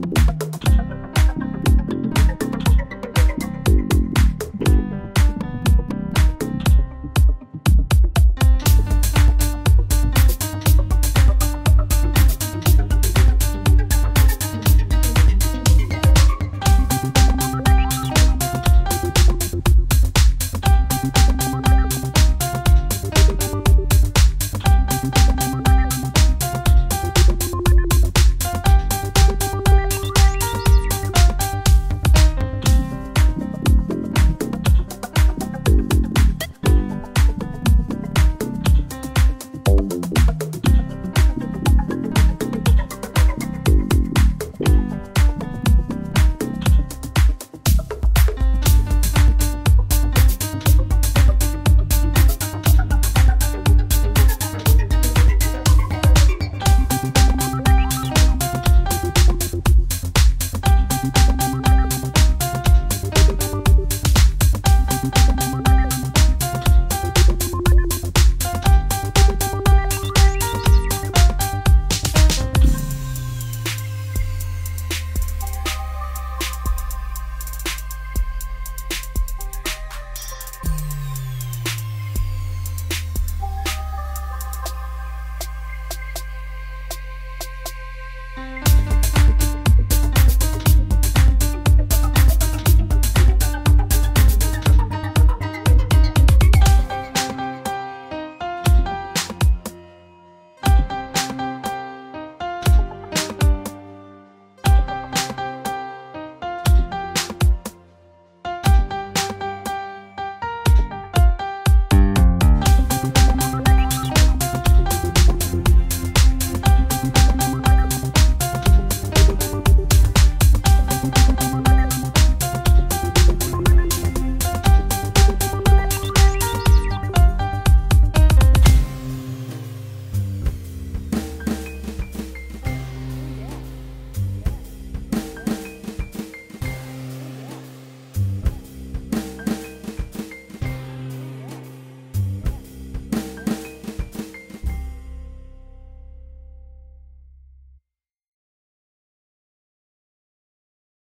Bye.